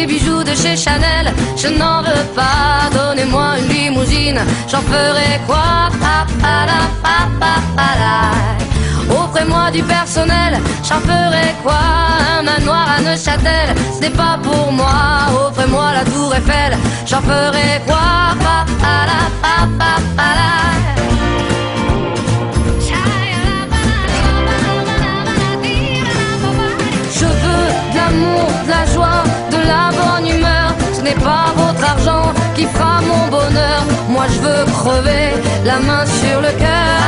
Des bijoux de chez Chanel, je n'en veux pas. Donnez-moi une limousine, j'en ferai quoi? Offrez-moi du personnel, j'en ferai quoi? Un manoir à Neuchâtel, ce n'est pas pour moi. Offrez-moi la tour Eiffel, j'en ferai quoi? Pa, pa, la main sur le cœur.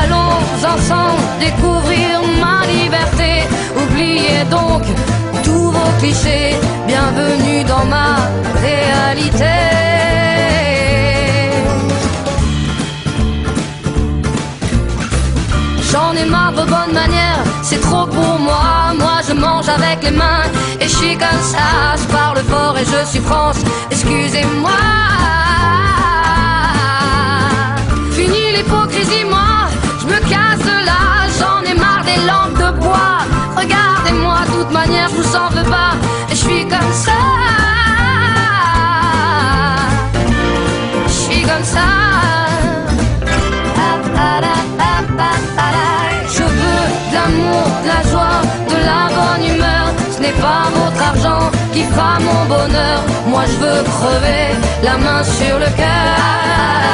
Allons ensemble découvrir ma liberté. Oubliez donc tous vos clichés. Bienvenue dans ma réalité. J'en ai marre de bonnes manières, c'est trop pour moi. Moi je mange avec les mains et je suis comme ça. Je parle fort et je suis France, excusez-moi. L'hypocrisie, moi, je me casse de là. J'en ai marre des lampes de bois. Regardez-moi, de toute manière, je vous en veux pas. Je suis comme ça. Je suis comme ça. Je veux de l'amour, de la joie, de la bonne humeur. Ce n'est pas votre argent qui fera mon bonheur. Moi je veux crever la main sur le cœur.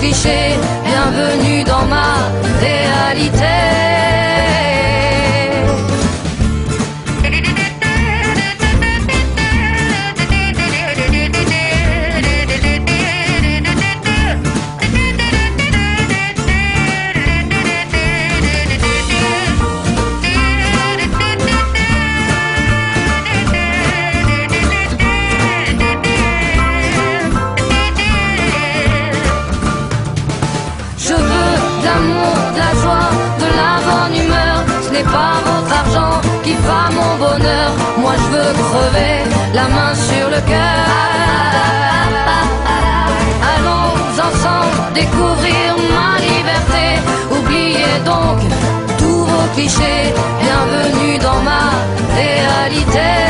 Clichés. l'amour, de la joie, de la bonne humeur. Ce n'est pas votre argent qui va mon bonheur. Moi je veux crever la main sur le cœur. Allons ensemble découvrir ma liberté. Oubliez donc tous vos clichés. Bienvenue dans ma réalité.